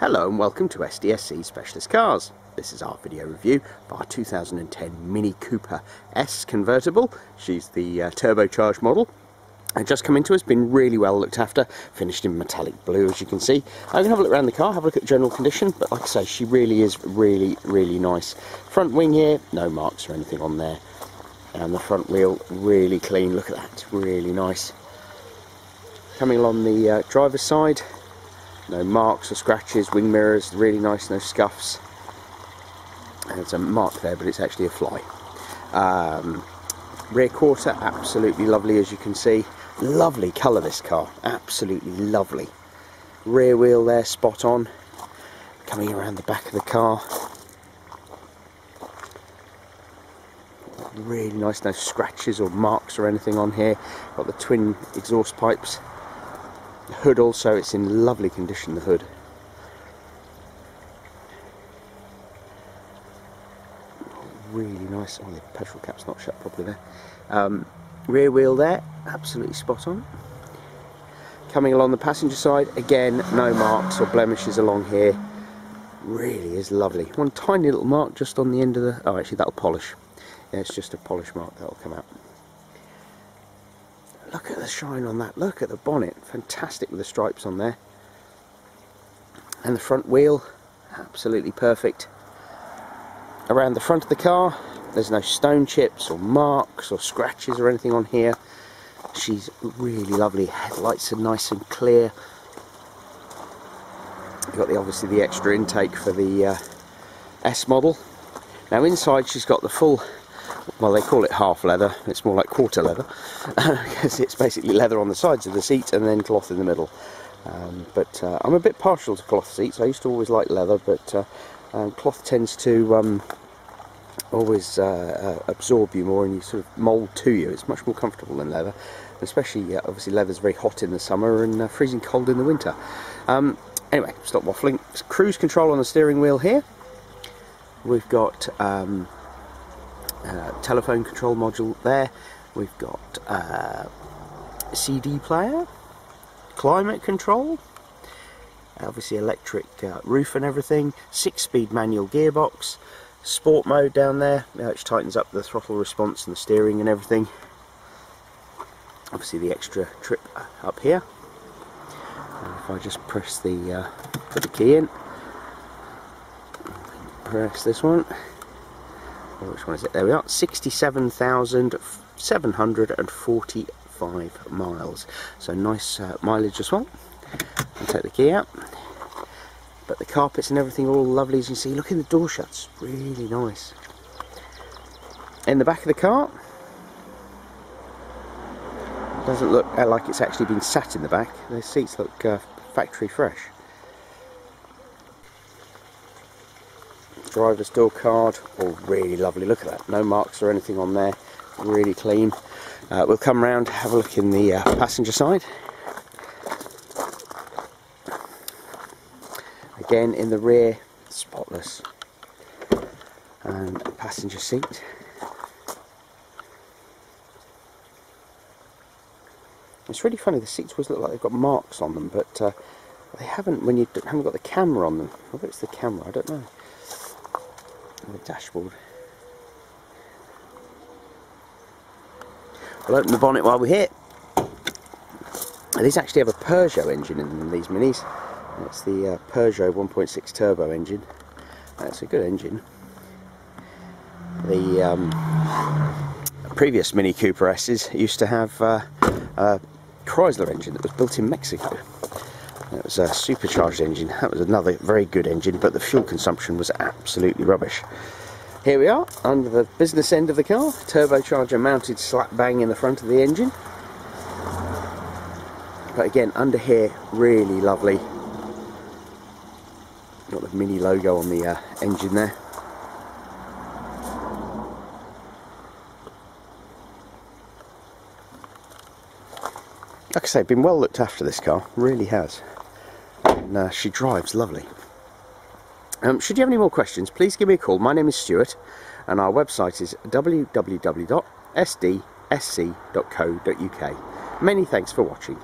Hello and welcome to SDSC Specialist Cars. This is our video review of our 2010 Mini Cooper S convertible. She's the uh, turbocharged model. And just come into us, been really well looked after, finished in metallic blue as you can see. I'm going to have a look around the car, have a look at the general condition, but like I say, she really is really, really nice. Front wing here, no marks or anything on there. And the front wheel, really clean, look at that, really nice. Coming along the uh, driver's side, no marks or scratches, wing mirrors, really nice, no scuffs. There's a mark there, but it's actually a fly. Um, rear quarter, absolutely lovely as you can see. Lovely colour this car, absolutely lovely. Rear wheel there, spot on. Coming around the back of the car. Really nice, no scratches or marks or anything on here. Got the twin exhaust pipes hood also, it's in lovely condition, the hood. Really nice. Oh, the petrol cap's not shut properly there. Um, rear wheel there, absolutely spot on. Coming along the passenger side, again, no marks or blemishes along here. Really is lovely. One tiny little mark just on the end of the... Oh, actually, that'll polish. Yeah, it's just a polish mark that'll come out. The shine on that. Look at the bonnet. Fantastic with the stripes on there. And the front wheel, absolutely perfect. Around the front of the car, there's no stone chips or marks or scratches or anything on here. She's really lovely. Headlights are nice and clear. You've got the obviously the extra intake for the uh, S model. Now inside she's got the full well they call it half leather. It's more like quarter leather. Because it's basically leather on the sides of the seat and then cloth in the middle. Um, but uh, I'm a bit partial to cloth seats. I used to always like leather but uh, um, cloth tends to um, always uh, uh absorb you more and you sort of mould to you. It's much more comfortable than leather especially uh, obviously leather's very hot in the summer and uh, freezing cold in the winter. Um, anyway stop waffling. Cruise control on the steering wheel here. We've got um, uh, telephone control module there. We've got uh, CD player, climate control, obviously electric uh, roof and everything, six-speed manual gearbox, sport mode down there, which tightens up the throttle response and the steering and everything. Obviously the extra trip up here. And if I just press the, uh, put the key in, press this one, which one is it? There we are, 67,745 miles. So nice uh, mileage as well. I'll take the key out. But the carpets and everything are all lovely as you see. Look in the door shuts, really nice. In the back of the car, doesn't look uh, like it's actually been sat in the back. The seats look uh, factory fresh. Driver's door card. All really lovely. Look at that. No marks or anything on there. Really clean. Uh, we'll come round have a look in the uh, passenger side. Again in the rear spotless. And passenger seat. It's really funny the seats always look like they've got marks on them but uh, they haven't when you haven't got the camera on them. Whether it's the camera I don't know the dashboard. I'll open the bonnet while we're here. These actually have a Peugeot engine in these minis. It's the uh, Peugeot 1.6 turbo engine. That's a good engine. The um, previous Mini Cooper S's used to have uh, a Chrysler engine that was built in Mexico. It was a supercharged engine. That was another very good engine, but the fuel consumption was absolutely rubbish. Here we are, under the business end of the car. Turbocharger mounted slap bang in the front of the engine. But again, under here, really lovely. Got the mini logo on the uh, engine there. Like I say, been well looked after this car, really has and uh, she drives lovely. Um, should you have any more questions, please give me a call. My name is Stuart, and our website is www.sdsc.co.uk. Many thanks for watching.